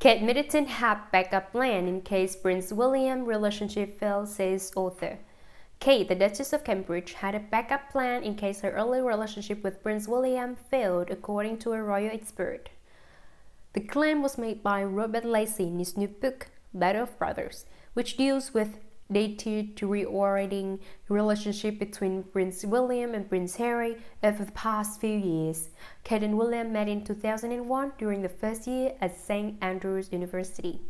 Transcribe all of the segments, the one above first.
Kate Middleton had a backup plan in case Prince William relationship failed, says author. Kate, the Duchess of Cambridge, had a backup plan in case her early relationship with Prince William failed, according to a royal expert. The claim was made by Robert Lacey in his new book, Battle of Brothers, which deals with deteriorating relationship between Prince William and Prince Harry over the past few years. Kate and William met in 2001 during the first year at St. Andrews University.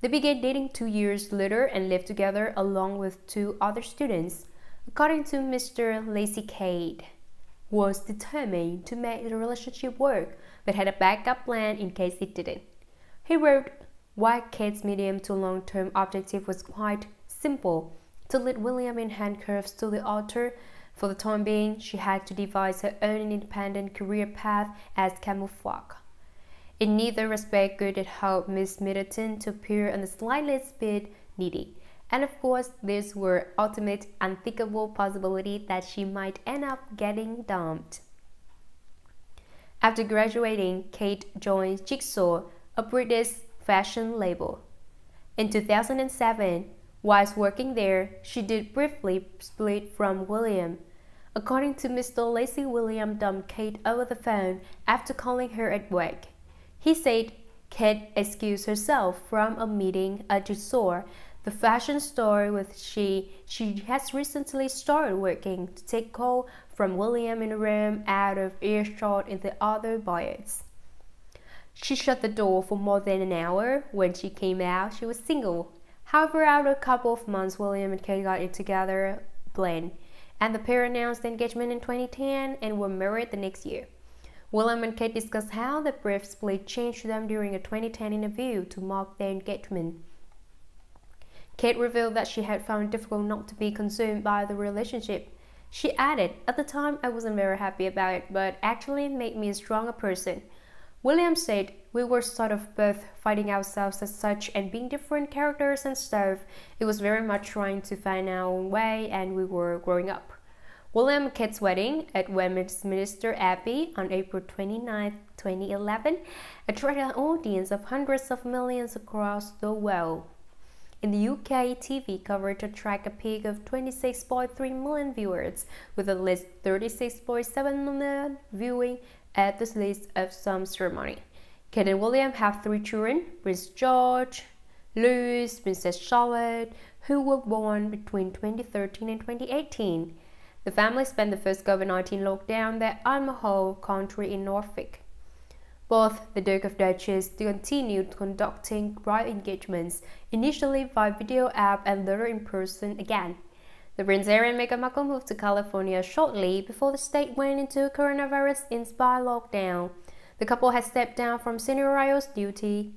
They began dating two years later and lived together along with two other students. According to Mr. Lacey Kate was determined to make the relationship work, but had a backup plan in case it didn't. He wrote, why Kate's medium to long-term objective was quite simple to lead William in handcuffs to the altar. For the time being, she had to devise her own independent career path as camouflage. In neither respect could it help Miss Middleton to appear on the slightest bit needy. And of course, there's were ultimate unthinkable possibility that she might end up getting dumped. After graduating, Kate joined Jigsaw, a British fashion label. In 2007, Whilst working there, she did briefly split from William. According to Mr. Lacey, William dumped Kate over the phone after calling her at work. He said Kate excused herself from a meeting at Jigsaw, the fashion store with she she has recently started working to take call from William in a room out of earshot in the other buyers. She shut the door for more than an hour. When she came out, she was single However, after a couple of months, William and Kate got it together, Blaine, and the pair announced the engagement in 2010 and were married the next year. William and Kate discussed how the brief split changed them during a 2010 interview to mark their engagement. Kate revealed that she had found it difficult not to be consumed by the relationship. She added, At the time, I wasn't very happy about it, but actually made me a stronger person. William said, We were sort of both fighting ourselves as such and being different characters and stuff. It was very much trying to find our own way and we were growing up. William Kate's wedding at Westminster Abbey on April 29, 2011 attracted an audience of hundreds of millions across the world. In the UK, TV coverage attracted a peak of 26.3 million viewers, with at least 36.7 million viewing at the list of some ceremony. Kate and William have three children, Prince George, Louis, Princess Charlotte, who were born between 2013 and 2018. The family spent the first COVID-19 lockdown at Anmer Hall Country in Norfolk. Both the Duke of Duchess continued conducting private engagements, initially via video app and later in person again. The Prince Harry and Meghan Markle moved to California shortly before the state went into coronavirus-inspired lockdown. The couple had stepped down from senior royals duty